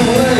away.